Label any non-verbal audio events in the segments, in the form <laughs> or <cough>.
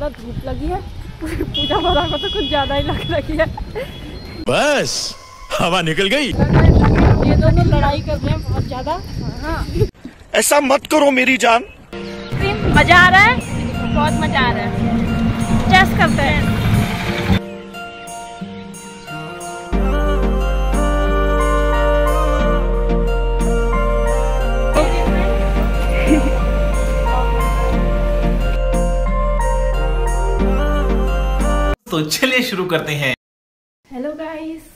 ज़्यादा धूप लगी है। पूजा वाला को तो कुछ ज़्यादा ही लग रही है। बस हवा निकल गई। ये दोनों लड़ाई कर रहे हैं बहुत ज़्यादा। हाँ। ऐसा मत करो मेरी जान। मज़ा आ रहा है बहुत मज़ा आ रहा है। टेस्ट करते हैं। तो चलिए शुरू करते हैं। Hello guys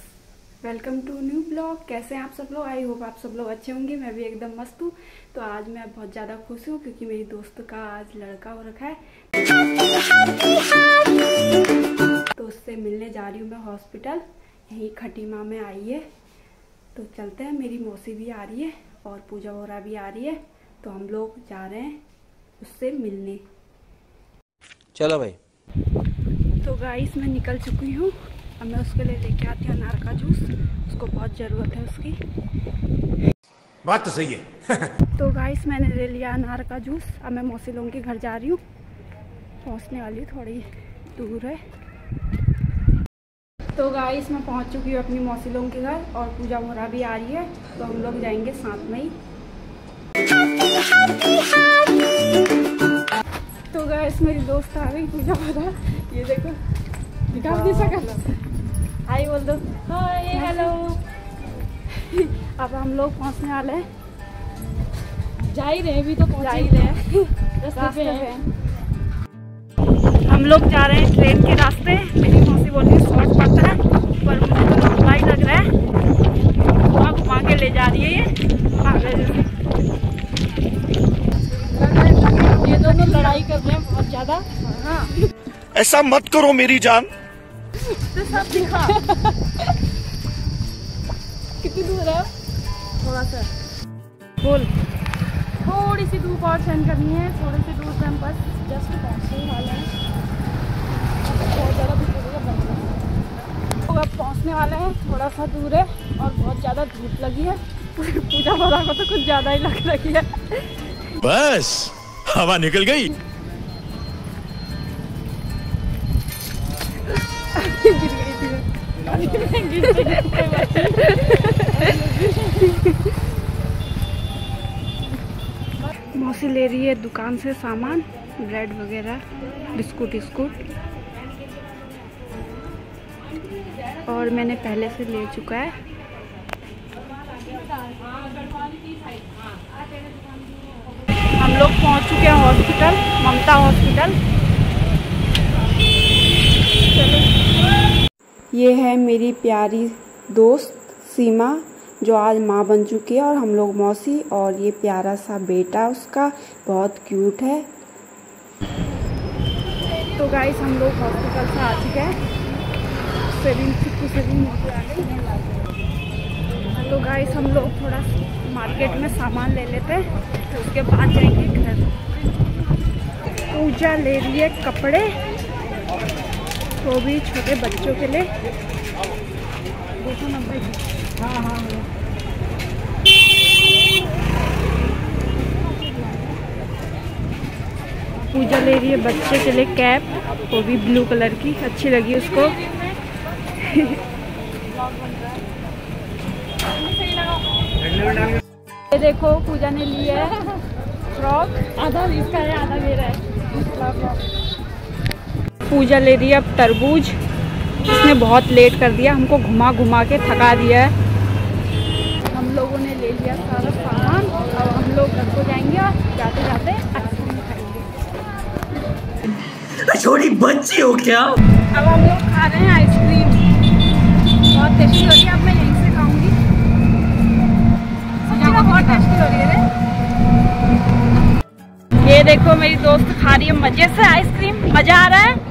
welcome to new blog कैसे हैं आप सब लोग? आई होप आप सब लोग अच्छे होंगे। मैं भी एकदम मस्त हूँ। तो आज मैं बहुत ज़्यादा खुश हूँ क्योंकि मेरी दोस्त का आज लड़का हो रखा है। तो उससे मिलने जा रही हूँ मैं हॉस्पिटल यहीं खटीमा में आई है। तो चलते हैं। मेरी मौसी भी आ रही है और पूजा वोरा भी आ रही है। तो हम लोग जा रहे हैं उससे मिलने। चलो भाई। तो गाइस मैं निकल चुकी हूँ। अब मैं उसके लिए लेके आती हूँ अनार का जूस। उसको बहुत ज़रूरत है उसकी। बात तो सही है। <laughs> तो गाइस मैंने ले लिया अनार का जूस। अब मैं मौसी लोगों के घर जा रही हूँ। पहुँचने वाली थोड़ी दूर है। तो गाइस मैं पहुँच चुकी हूँ अपनी मौसी लोगों के घर और पूजा मोहरा भी आ रही है। तो हम लोग जाएँगे साथ में ही। गाइस मेरी दोस्त आ गई पूजा मोहरा ये देखो दिखा नहीं सका। हाय बोल दो। हाय हेलो अब हम लोग पहुँचने वाले हैं। जा ही रहे अभी तो जा पहुँच ही रहे हैं। रास्ते पे। हैं। हम लोग जा रहे हैं ट्रेन के रास्ते मेरी मौसी बोल रही शॉर्ट पड़ता है पर मुझे तो लंबा ही लग रहा है घुमा घुमा के ले जा रही है ये पागल जैसे। ये दोनों लड़ाई कर रहे हैं बहुत ज़्यादा? हाँ ऐसा मत करो मेरी जान। तो सब दिखा कितनी दूर है? थोड़ा सा। बोल। थोड़ी सी धूप और सहन करनी है थोड़ी सी दूर से हम बस जस्ट पहुँचने वाले। हैं बहुत ज़्यादा धूप। तो अब पहुँचने वाले हैं थोड़ा सा दूर है और बहुत ज़्यादा धूप लगी है। पूजा वाला को तो कुछ ज़्यादा ही लग रही है। बस हवा निकल गई। <laughs> मौसी ले रही है दुकान से सामान, ब्रेड वगैरह, बिस्कुट विस्कुट और मैंने पहले से ले चुका है। हम लोग पहुँच चुके हैं हॉस्पिटल, ममता हॉस्पिटल। ये है मेरी प्यारी दोस्त सीमा, जो आज माँ बन चुकी है और हम लोग मौसी और ये प्यारा सा बेटा उसका बहुत क्यूट है। तो गाइस हम लोग हॉस्पिटल से आ चुके हैं। सेविंग सेविंग तो गाइस हम लोग थोड़ा मार्केट में सामान ले लेते हैं तो उसके बाद जाएँगे घर। पूजा ले रही है कपड़े। वो भी छोटे बच्चों के लिए। दो सौ नब्बे हाँ हाँ पूजा ले रही है बच्चे के लिए कैप, वो भी ब्लू कलर की, अच्छी लगी उसको। ये देखो, पूजा ने लिया है फ्रॉक। आधा इसका है, आधा मेरा है। पूजा ले रही है अब तरबूज। इसने बहुत लेट कर दिया हमको घुमा घुमा के थका दिया है। हम लोगों ने ले लिया सारा सामान अब हम लोग घर को जाएँगे और जाते जाते आइसक्रीम खाएँगे। छोटी बच्ची हो क्या? अब हम लोग खा रहे हैं आइसक्रीम। बहुत टेस्टी हो रही है अब मैं यहीं से खाऊँगी। बहुत टेस्टी हो रही है ये देखो मेरी दोस्त खा रही है मज़े से आइसक्रीम। मज़ा आ रहा है?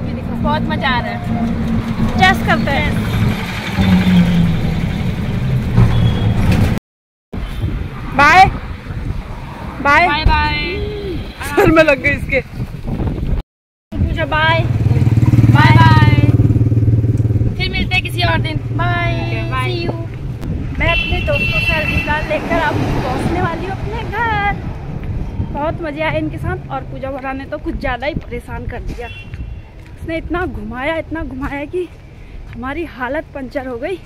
बहुत मज़ा आ रहा है। टेस्ट करते हैं। बाय बाय बाय बाय सर में लग गई इसके। पूजा बाय बाय बाय फिर मिलते हैं किसी और दिन। बाय. सी यू मैं अपने दोस्तों से अलविदा लेकर अब पहुँचने वाली हूँ अपने घर। बहुत मज़े आए इनके साथ और पूजा भरा ने तो कुछ ज़्यादा ही परेशान कर दिया। उसने इतना घुमाया इतना घुमाया कि हमारी हालत पंचर हो गई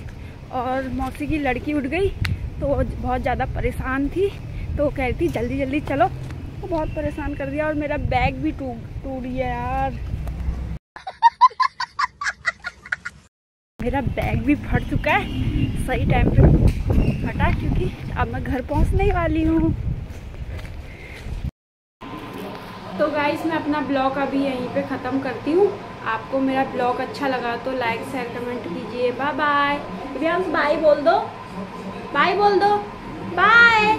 और मौसी की लड़की उठ गई तो बहुत ज़्यादा परेशान थी। तो वो कह रही थी जल्दी जल्दी चलो। वो बहुत परेशान कर दिया और मेरा बैग भी टूट टूट गया यार। मेरा बैग भी फट चुका है। सही टाइम पे फटा क्योंकि अब मैं घर पहुँचने वाली हूँ। तो गाइस मैं अपना ब्लॉग अभी यहीं पे ख़त्म करती हूँ। आपको मेरा ब्लॉग अच्छा लगा तो लाइक शेयर कमेंट कीजिए। बाय बाय बाय बोल दो। बाय बोल दो। बाय